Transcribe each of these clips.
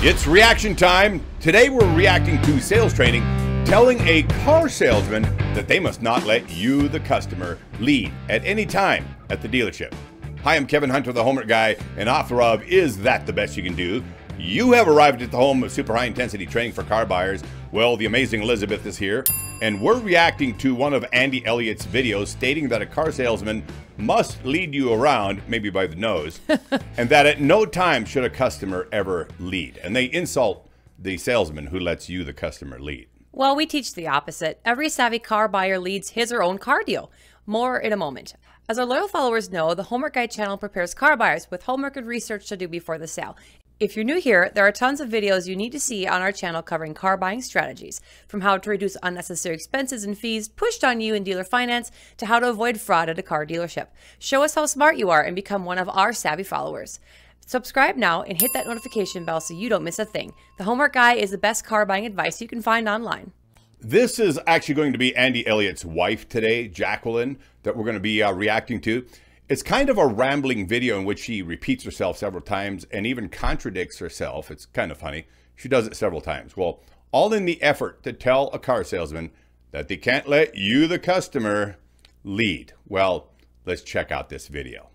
It's reaction time. Today we're reacting to sales training telling a car salesman that they must not let you, the customer, lead at any time at the dealership. Hi, I'm Kevin Hunter, the Homework Guy, and author of Is That the Best You Can Do? You have arrived at the home of super high intensity training for car buyers. Well, the amazing Elizabeth is here, and we're reacting to one of Andy Elliott's videos stating that a car salesman must lead you around, maybe by the nose, and that at no time should a customer ever lead. And they insult the salesman who lets you, the customer, lead. Well, we teach the opposite. Every savvy car buyer leads his or own car deal. More in a moment. As our loyal followers know, the Homework Guy channel prepares car buyers with homework and research to do before the sale. If you're new here, there are tons of videos you need to see on our channel covering car buying strategies, from how to reduce unnecessary expenses and fees pushed on you in dealer finance to how to avoid fraud at a car dealership. Show us how smart you are and become one of our savvy followers. Subscribe now and hit that notification bell so you don't miss a thing. The Homework Guy is the best car buying advice you can find online. This is actually going to be Andy Elliott's wife today, Jacqueline, that we're going to be uh, reacting to. It's kind of a rambling video in which she repeats herself several times and even contradicts herself. It's kind of funny. She does it several times. Well, all in the effort to tell a car salesman that they can't let you, the customer, lead. Well, let's check out this video.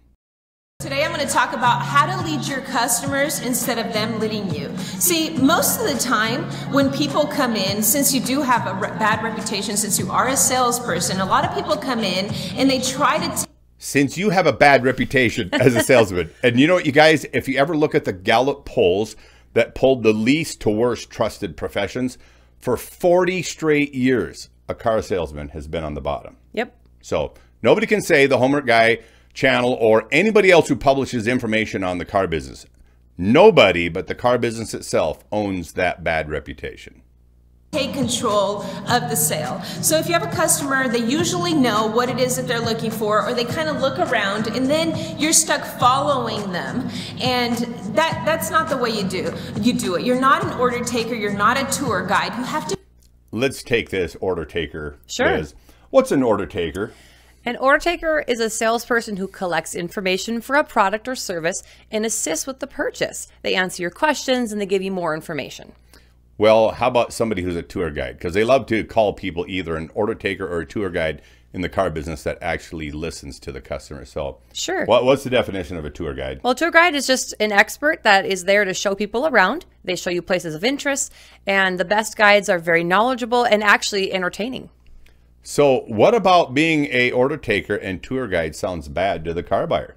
Today I'm going to talk about how to lead your customers instead of them leading you. See, most of the time when people come in, since you do have a re bad reputation, since you are a salesperson, a lot of people come in and they try to since you have a bad reputation as a salesman, and you know what, you guys, if you ever look at the Gallup polls that polled the least to worst trusted professions, for 40 straight years, a car salesman has been on the bottom. Yep. So nobody can say the Homework Guy channel or anybody else who publishes information on the car business. Nobody but the car business itself owns that bad reputation take control of the sale. So if you have a customer, they usually know what it is that they're looking for, or they kind of look around, and then you're stuck following them. And that that's not the way you do you do it. You're not an order taker. You're not a tour guide. You have to. Let's take this order taker. Sure. Liz. What's an order taker? An order taker is a salesperson who collects information for a product or service and assists with the purchase. They answer your questions and they give you more information. Well, how about somebody who's a tour guide? Because they love to call people either an order taker or a tour guide in the car business that actually listens to the customer. So, sure. What, what's the definition of a tour guide? Well, tour guide is just an expert that is there to show people around. They show you places of interest, and the best guides are very knowledgeable and actually entertaining. So, what about being a order taker and tour guide sounds bad to the car buyer?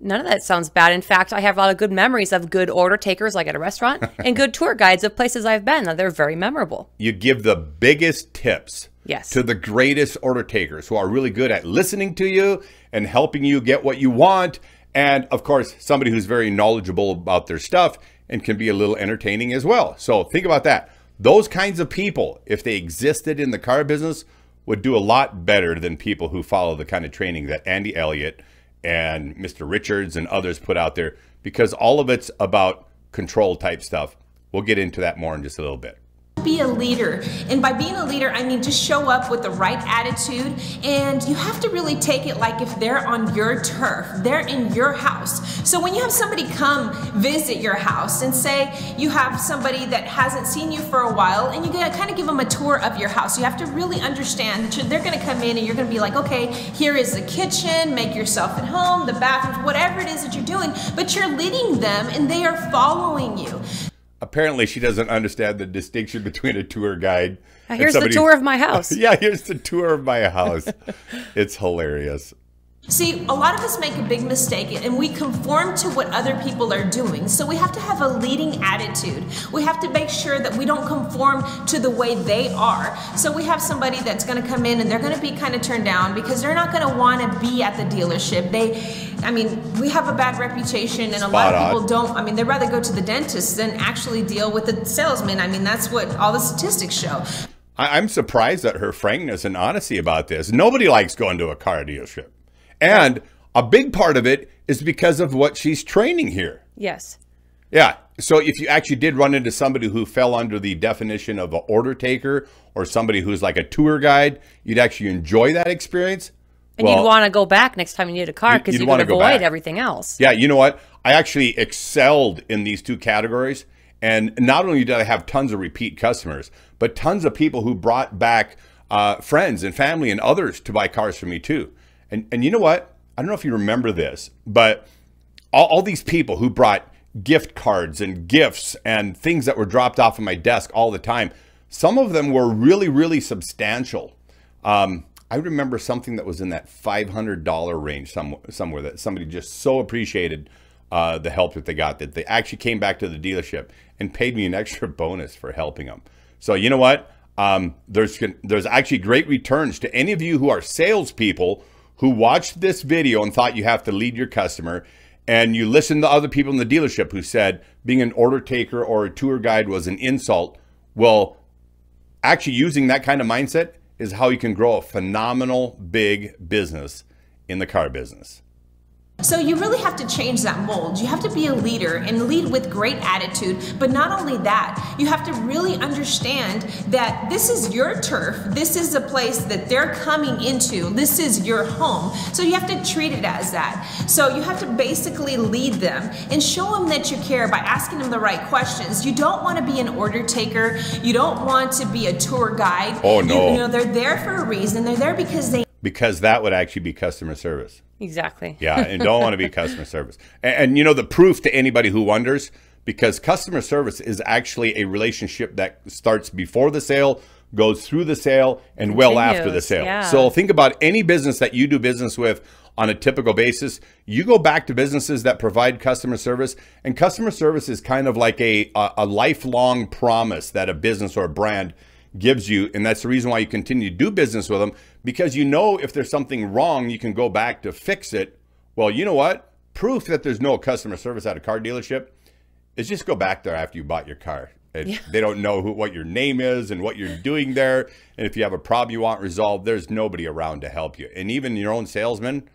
None of that sounds bad. In fact, I have a lot of good memories of good order takers, like at a restaurant, and good tour guides of places I've been. They're very memorable. You give the biggest tips yes. to the greatest order takers who are really good at listening to you and helping you get what you want. And of course, somebody who's very knowledgeable about their stuff and can be a little entertaining as well. So think about that. Those kinds of people, if they existed in the car business, would do a lot better than people who follow the kind of training that Andy Elliott and Mr. Richards and others put out there because all of it's about control type stuff. We'll get into that more in just a little bit be a leader. And by being a leader, I mean just show up with the right attitude. And you have to really take it like if they're on your turf, they're in your house. So when you have somebody come visit your house and say you have somebody that hasn't seen you for a while and you kind of give them a tour of your house, you have to really understand that they're going to come in and you're going to be like, okay, here is the kitchen, make yourself at home, the bathroom, whatever it is that you're doing, but you're leading them and they are following you apparently she doesn't understand the distinction between a tour guide. Uh, here's the tour of my house. yeah, here's the tour of my house. it's hilarious. See, a lot of us make a big mistake and we conform to what other people are doing. So we have to have a leading attitude. We have to make sure that we don't conform to the way they are. So we have somebody that's going to come in and they're going to be kind of turned down because they're not going to want to be at the dealership. They I mean, we have a bad reputation and a lot of people don't I mean, they'd rather go to the dentist than actually deal with the salesman. I mean, that's what all the statistics show. I'm surprised at her frankness and honesty about this. Nobody likes going to a car dealership. And a big part of it is because of what she's training here. Yes. Yeah. So if you actually did run into somebody who fell under the definition of an order taker or somebody who's like a tour guide, you'd actually enjoy that experience. And well, you'd want to go back next time you need a car because you would avoid everything else. Yeah, you know what? I actually excelled in these two categories. And not only did I have tons of repeat customers, but tons of people who brought back uh, friends and family and others to buy cars from me too. And and you know what? I don't know if you remember this, but all, all these people who brought gift cards and gifts and things that were dropped off of my desk all the time, some of them were really, really substantial. Um, I remember something that was in that $500 range some, somewhere that somebody just so appreciated uh, the help that they got that they actually came back to the dealership and paid me an extra bonus for helping them. So you know what? Um, there's there's actually great returns to any of you who are salespeople who watched this video and thought you have to lead your customer, and you listened to other people in the dealership who said being an order taker or a tour guide was an insult. Well, actually using that kind of mindset is how you can grow a phenomenal big business in the car business. So you really have to change that mold. You have to be a leader and lead with great attitude. But not only that, you have to really understand that this is your turf. This is the place that they're coming into. This is your home. So you have to treat it as that. So you have to basically lead them and show them that you care by asking them the right questions. You don't want to be an order taker. You don't want to be a tour guide. Oh no. You, you know, they're there for a reason. They're there because they because that would actually be customer service. Exactly. Yeah, and don't want to be customer service. And, and, you know, the proof to anybody who wonders, because customer service is actually a relationship that starts before the sale, goes through the sale, and Continues, well after the sale. Yeah. So think about any business that you do business with on a typical basis. You go back to businesses that provide customer service, and customer service is kind of like a, a, a lifelong promise that a business or a brand gives you. And that's the reason why you continue to do business with them because you know if there's something wrong, you can go back to fix it. Well, you know what? Proof that there's no customer service at a car dealership is just go back there after you bought your car. Yeah. They don't know who, what your name is and what you're doing there. And if you have a problem you want resolved, there's nobody around to help you. And even your own salesman,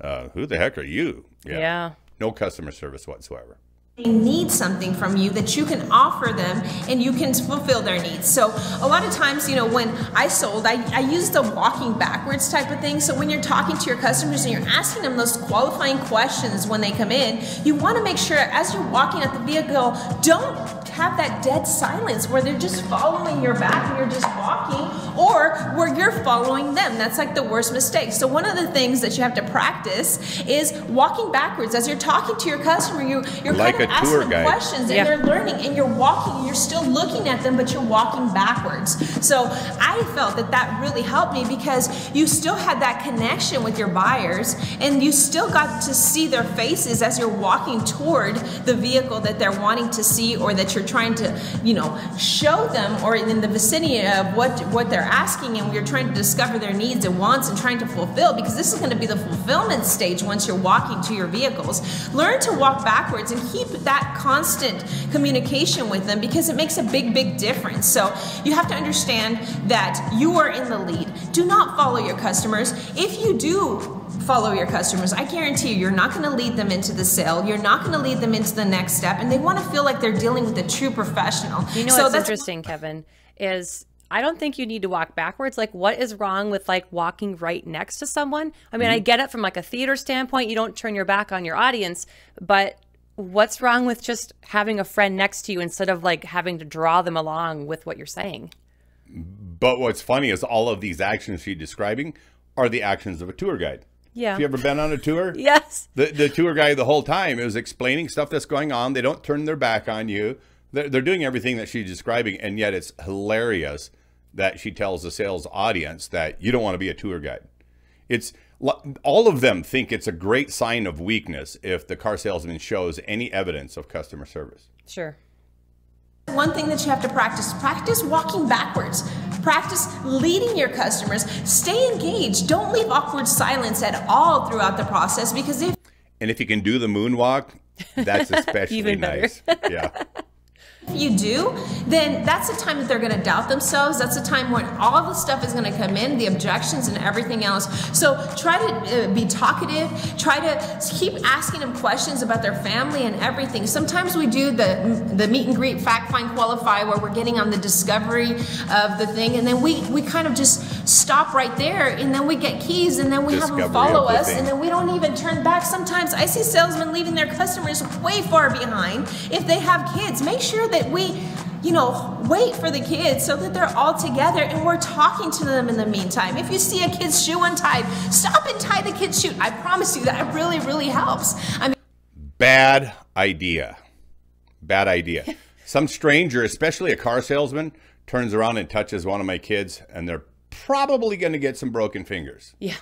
uh, who the heck are you? Yeah. yeah. No customer service whatsoever. They need something from you that you can offer them and you can fulfill their needs. So a lot of times, you know, when I sold, I, I used the walking backwards type of thing. So when you're talking to your customers and you're asking them those qualifying questions when they come in, you want to make sure as you're walking at the vehicle, don't have that dead silence where they're just following your back and you're just walking or where you're following them. That's like the worst mistake. So one of the things that you have to practice is walking backwards as you're talking to your customer. You, you're like kind of asking them questions and yeah. they're learning and you're walking and you're still looking at them, but you're walking backwards. So I felt that that really helped me because you still had that connection with your buyers and you still got to see their faces as you're walking toward the vehicle that they're wanting to see or that you're trying to, you know, show them or in the vicinity of what, what they're asking and you're trying to discover their needs and wants and trying to fulfill because this is going to be the fulfillment stage once you're walking to your vehicles. Learn to walk backwards and keep that constant communication with them because it makes a big, big difference. So you have to understand that you are in the lead. Do not follow your customers. If you do follow your customers, I guarantee you, you're not going to lead them into the sale. You're not going to lead them into the next step, and they want to feel like they're dealing with a true professional. You know so what's interesting, Kevin, is I don't think you need to walk backwards. Like, what is wrong with like walking right next to someone? I mean, mm-hmm. I get it from like a theater standpoint. You don't turn your back on your audience, but what's wrong with just having a friend next to you instead of like having to draw them along with what you're saying? But what's funny is all of these actions she's describing are the actions of a tour guide. Yeah. Have you ever been on a tour? yes. The, the tour guide the whole time is explaining stuff that's going on. They don't turn their back on you. They're, they're doing everything that she's describing, and yet it's hilarious that she tells the sales audience that you don't want to be a tour guide. It's all of them think it's a great sign of weakness if the car salesman shows any evidence of customer service. Sure. One thing that you have to practice practice walking backwards. Practice leading your customers. Stay engaged. Don't leave awkward silence at all throughout the process because if and if you can do the moonwalk, that's especially nice. Yeah if you do, then that's the time that they're going to doubt themselves. That's the time when all the stuff is going to come in, the objections and everything else. So try to uh, be talkative. Try to keep asking them questions about their family and everything. Sometimes we do the the meet and greet, fact find, qualify, where we're getting on the discovery of the thing, and then we we kind of just stop right there, and then we get keys, and then we discovery have them follow us, thing. and then we don't even turn back. Sometimes I see salesmen leaving their customers way far behind if they have kids. Make sure that we you know, wait for the kids so that they're all together and we're talking to them in the meantime. If you see a kid's shoe untied, stop and tie the kid's shoe. I promise you that really, really helps. I mean, bad idea. Bad idea. Some stranger, especially a car salesman, turns around and touches one of my kids, and they're probably going to get some broken fingers. Yeah.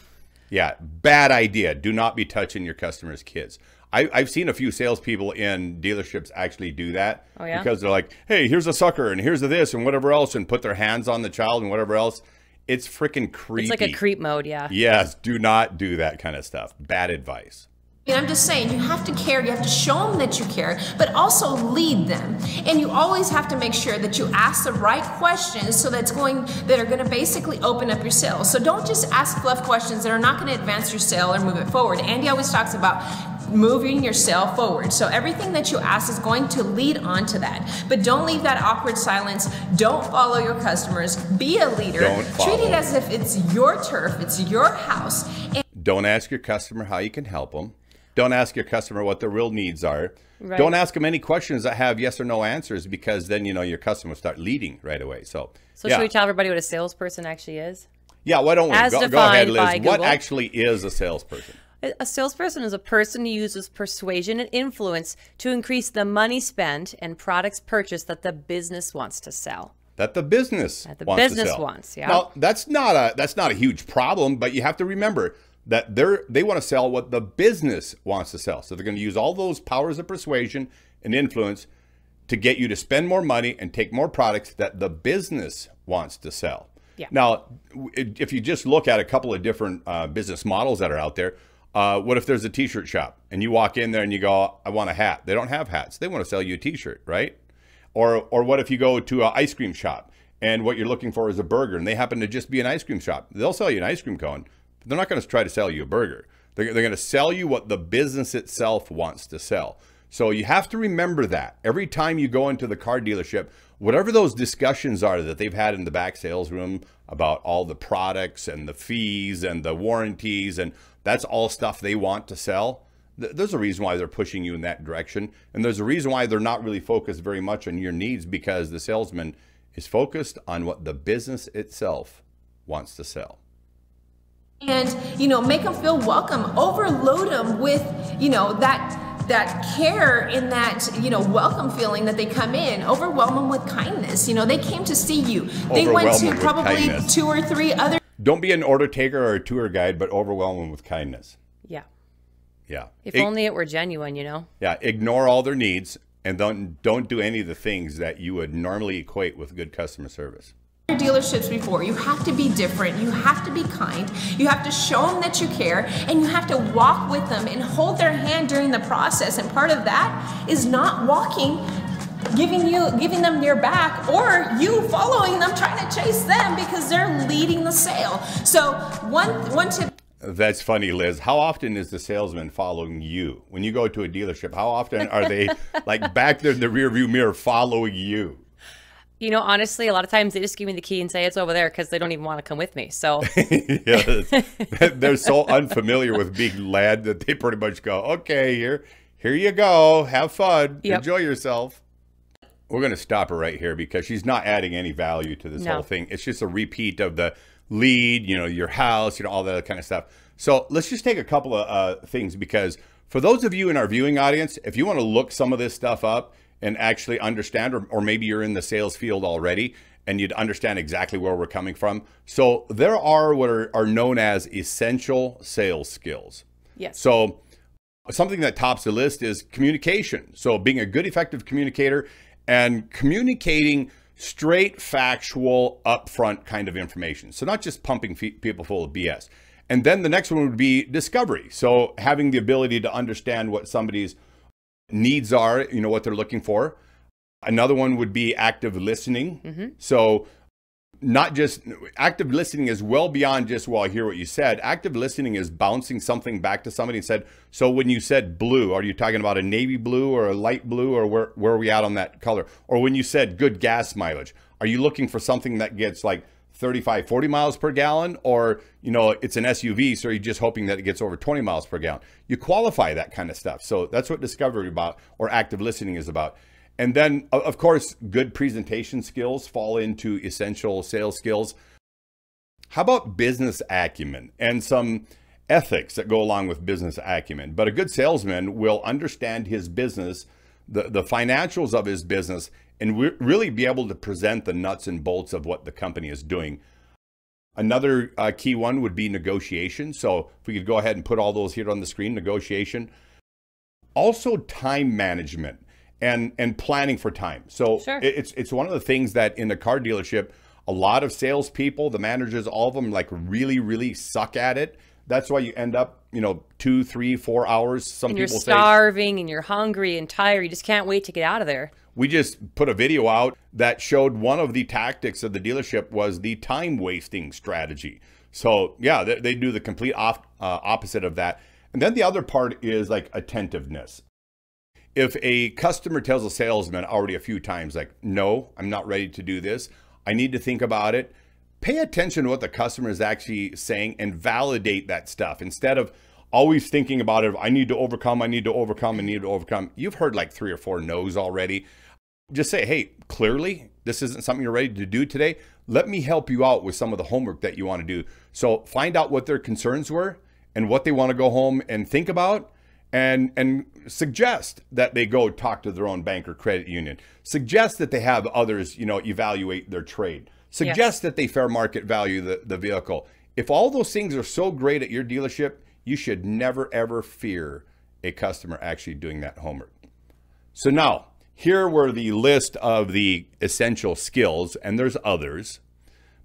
Yeah, bad idea. Do not be touching your customers' kids. I, have seen a few salespeople in dealerships actually do that oh, yeah? because they're like, "Hey, here's a sucker, and here's a this, and whatever else," and put their hands on the child and whatever else. It's freaking creepy. It's like a creep mode, yeah. Yes, do not do that kind of stuff. Bad advice. And I'm just saying, you have to care, you have to show them that you care, but also lead them. And you always have to make sure that you ask the right questions so that's going that are going to basically open up your sales. So don't just ask fluff questions that are not going to advance your sale or move it forward. Andy always talks about moving yourself forward. So everything that you ask is going to lead on to that. But don't leave that awkward silence. Don't follow your customers. Be a leader. Treat it as if it's your turf, it's your house. And don't ask your customer how you can help them. Don't ask your customer what their real needs are. Right. Don't ask them any questions that have yes or no answers because then you know your customer will start leading right away. So, so yeah. should we tell everybody what a salesperson actually is? Yeah, why don't we? As go, go ahead, Liz. What actually is a salesperson? A salesperson is a person who uses persuasion and influence to increase the money spent and products purchased that the business wants to sell. That the business that the wants business wants, yeah. Now that's not a that's not a huge problem, but you have to remember that they're they want to sell what the business wants to sell. So they're going to use all those powers of persuasion and influence to get you to spend more money and take more products that the business wants to sell. Yeah. Now, if you just look at a couple of different uh, business models that are out there, uh, what if there's a t-shirt shop and you walk in there and you go, I want a hat. They don't have hats. They want to sell you a t-shirt, right? Or, or what if you go to an ice cream shop and what you're looking for is a burger and they happen to just be an ice cream shop. They'll sell you an ice cream cone, but they're not going to try to sell you a burger. They're, they're going to sell you what the business itself wants to sell. So you have to remember that every time you go into the car dealership, whatever those discussions are that they've had in the back sales room about all the products and the fees and the warranties and that's all stuff they want to sell. There's a reason why they're pushing you in that direction. And there's a reason why they're not really focused very much on your needs because the salesman is focused on what the business itself wants to sell and you know make them feel welcome overload them with you know that that care in that you know welcome feeling that they come in overwhelm them with kindness you know they came to see you they went to probably two or three other don't be an order taker or a tour guide, but overwhelm them with kindness. Yeah. Yeah. If only it were genuine, you know. Yeah. Ignore all their needs and don't don't do any of the things that you would normally equate with good customer service dealerships before. You have to be different. You have to be kind. You have to show them that you care and you have to walk with them and hold their hand during the process. And part of that is not walking giving you giving them your back or you following them trying to chase them because they're leading the sale so one one tip that's funny, Liz. How often is the salesman following you? When you go to a dealership, how often are they like back there in the rearview mirror following you? You know, honestly, a lot of times they just give me the key and say it's over there because they don't even want to come with me. So yeah, they're so unfamiliar with being led that they pretty much go, "Okay, here, here you go. Have fun, yep. enjoy yourself." we're going to stop her right here because she's not adding any value to this no. whole thing. It's just a repeat of the lead, you know, your house, you know, all that kind of stuff. So let's just take a couple of uh, things because for those of you in our viewing audience, if you want to look some of this stuff up and actually understand, or, or maybe you're in the sales field already and you'd understand exactly where we're coming from. So there are what are, are known as essential sales skills. Yes. So something that tops the list is communication. So being a good, effective communicator and communicating straight, factual, upfront kind of information. So not just pumping people full of BS. And then the next one would be discovery. So having the ability to understand what somebody's needs are, you know, what they're looking for. Another one would be active listening. Mm-hmm. So not just active listening is well beyond just well i hear what you said active listening is bouncing something back to somebody and said so when you said blue are you talking about a navy blue or a light blue or where, where are we at on that color or when you said good gas mileage are you looking for something that gets like 35 40 miles per gallon or you know it's an suv so you're just hoping that it gets over 20 miles per gallon you qualify that kind of stuff so that's what discovery about or active listening is about And then, of course, good presentation skills fall into essential sales skills. How about business acumen and some ethics that go along with business acumen? But a good salesman will understand his business, the, the financials of his business, and re- really be able to present the nuts and bolts of what the company is doing. Another uh, key one would be negotiation. So if we could go ahead and put all those here on the screen, negotiation. Also time management and and planning for time. So Sure. it- it's it's one of the things that in the car dealership, a lot of salespeople, the managers, all of them like really really suck at it. That's why you end up, you know, two, three, four hours. Some And you're people say starving and you're hungry and tired. You just can't wait to get out of there. We just put a video out that showed one of the tactics of the dealership was the time wasting strategy. So yeah, they, they do the complete off, uh, opposite of that. And then the other part is like attentiveness. If a customer tells a salesman already a few times, like, no, I'm not ready to do this, I need to think about it, pay attention to what the customer is actually saying and validate that stuff instead of always thinking about it. I need to overcome, I need to overcome, I need to overcome. You've heard like three or four no's already. Just say, hey, clearly, this isn't something you're ready to do today. Let me help you out with some of the homework that you want to do. So find out what their concerns were and what they want to go home and think about and and suggest that they go talk to their own bank or credit union. Suggest that they have others, you know, evaluate their trade. Suggest that they fair market value the, the vehicle. If all those things are so great at your dealership, you should never ever fear a customer actually doing that homework. So now, here were the list of the essential skills, and there's others,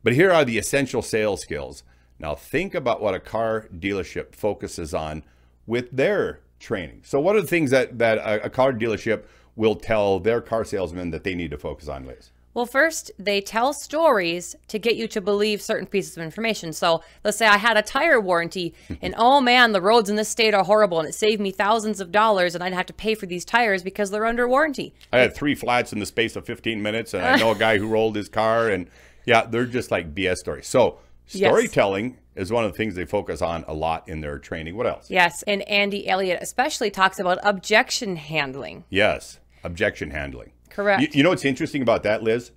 but here are the essential sales skills. Now, think about what a car dealership focuses on with their training. So, what are the things that, that a, a car dealership will tell their car salesmen that they need to focus on, Liz? Well, first, they tell stories to get you to believe certain pieces of information. So let's say I had a tire warranty, and oh man, the roads in this state are horrible, and it saved me thousands of dollars, and I'd have to pay for these tires because they're under warranty. I had three flats in the space of 15 minutes, and I know a guy who rolled his car, and yeah, they're just like BS stories. So, Yes. storytelling is one of the things they focus on a lot in their training. What else? Yes, and Andy Elliott especially talks about objection handling. Yes, objection handling. Correct. You, you know what's interesting about that, Liz?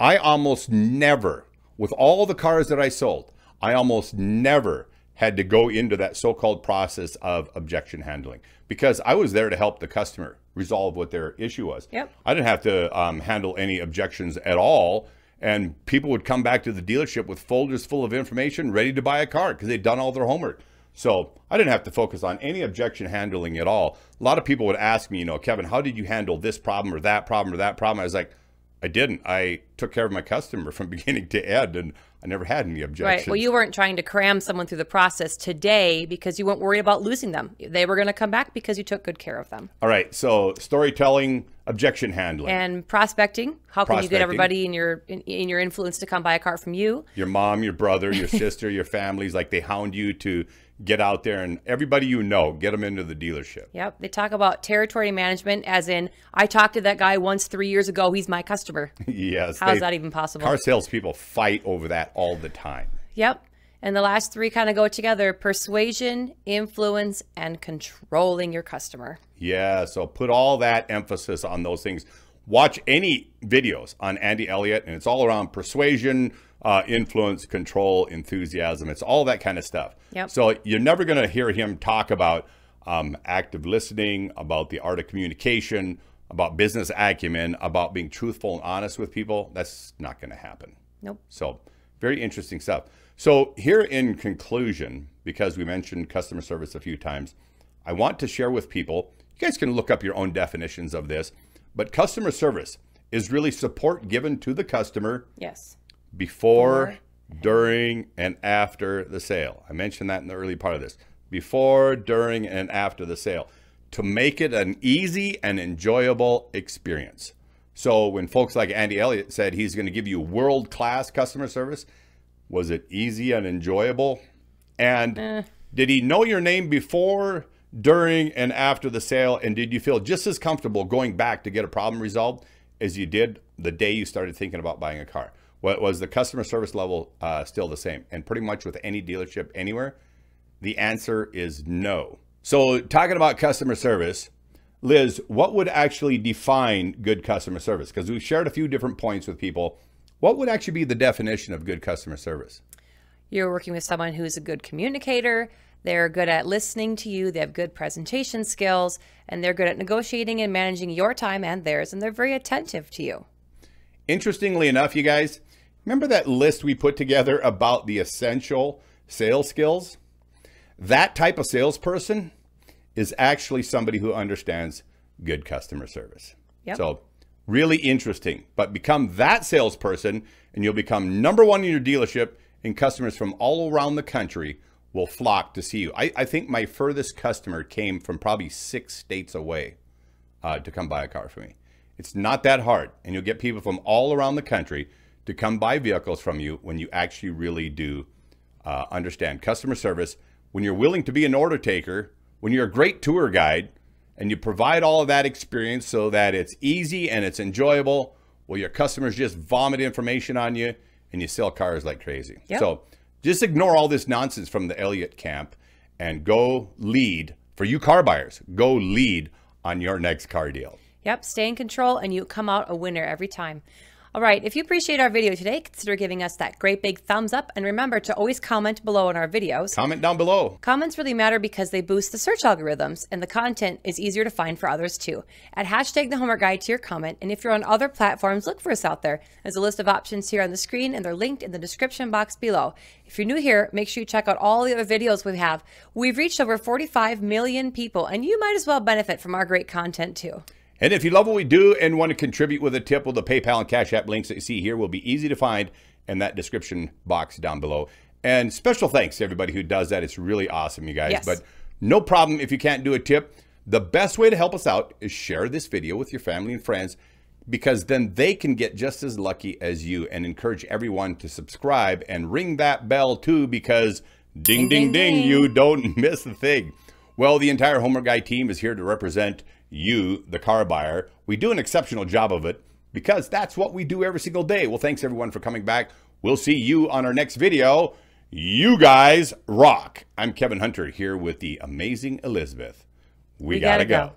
I almost never, with all the cars that I sold, I almost never had to go into that so called process of objection handling because I was there to help the customer resolve what their issue was. Yep. I didn't have to um, handle any objections at all. And people would come back to the dealership with folders full of information ready to buy a car because they'd done all their homework. So I didn't have to focus on any objection handling at all. A lot of people would ask me, you know, Kevin, how did you handle this problem or that problem or that problem? I was like, I didn't. I took care of my customer from beginning to end, and I never had any objections. Right. Well, you weren't trying to cram someone through the process today because you weren't worried about losing them. They were going to come back because you took good care of them. all right. So storytelling, objection handling. And prospecting, how can you get everybody in your in, in your influence to come buy a car from you? your mom, your brother, your sister, your families, like they hound you to get out there and everybody you know, get them into the dealership. Yep. They talk about territory management as in I talked to that guy once 3 years ago, he's my customer. yes. How's they- that even possible? Car salespeople fight over that all the time. Yep. And the last three kind of go together persuasion, influence, and controlling your customer. Yeah, so put all that emphasis on those things. Watch any videos on Andy Elliott, and it's all around persuasion, uh, influence, control, enthusiasm. It's all that kind of stuff. Yep. So you're never going to hear him talk about um, active listening, about the art of communication, about business acumen, about being truthful and honest with people. That's not going to happen. Nope. So, very interesting stuff. So, here in conclusion, because we mentioned customer service a few times, I want to share with people, you guys can look up your own definitions of this, but customer service is really support given to the customer Yes. before, during, and after the sale. I mentioned that in the early part of this. Before, during, and after the sale to make it an easy and enjoyable experience. So when folks like Andy Elliott said he's going to give you world class customer service, was it easy and enjoyable? And eh. did he know your name before, during, and after the sale? And did you feel just as comfortable going back to get a problem resolved as you did the day you started thinking about buying a car? What was the customer service level uh, still the same? And pretty much with any dealership anywhere, the answer is no. So, talking about customer service, Liz, what would actually define good customer service? Because we've shared a few different points with people. What would actually be the definition of good customer service? You're working with someone who's a good communicator. They're good at listening to you. They have good presentation skills, and they're good at negotiating and managing your time and theirs, and they're very attentive to you. Interestingly enough, you guys, remember that list we put together about the essential sales skills? That type of salesperson is actually somebody who understands good customer service. Yep. So, really interesting. But become that salesperson, and you'll become number one in your dealership, and customers from all around the country will flock to see you. I, I think my furthest customer came from probably six states away uh, to come buy a car from me. It's not that hard, and you'll get people from all around the country to come buy vehicles from you when you actually really do uh, understand customer service. When you're willing to be an order taker, when you're a great tour guide, and you provide all of that experience so that it's easy and it's enjoyable, well, your customers just vomit information on you, and you sell cars like crazy. Yep. So just ignore all this nonsense from the Elliott camp and go lead for you car buyers. Go lead on your next car deal. Yep, stay in control and you come out a winner every time. All right, if you appreciate our video today, consider giving us that great big thumbs up and remember to always comment below on our videos. Comment down below. Comments really matter because they boost the search algorithms and the content is easier to find for others too. Add hashtag the homework guy to your comment and if you're on other platforms, look for us out there. There's a list of options here on the screen and they're linked in the description box below. If you're new here, make sure you check out all the other videos we have. We've reached over 45 million people and you might as well benefit from our great content too. And if you love what we do and want to contribute with a tip, well, the PayPal and Cash App links that you see here will be easy to find in that description box down below. And special thanks to everybody who does that. It's really awesome, you guys. Yes. But no problem if you can't do a tip. The best way to help us out is share this video with your family and friends because then they can get just as lucky as you and encourage everyone to subscribe and ring that bell too because ding, ding, ding, Ding, ding, ding. you don't miss a thing. Well, the entire Homework Guy team is here to represent you, the car buyer. We do an exceptional job of it because that's what we do every single day. Well, thanks everyone for coming back. We'll see you on our next video. You guys rock. I'm Kevin Hunter here with the amazing Elizabeth. We, We gotta, gotta go. go.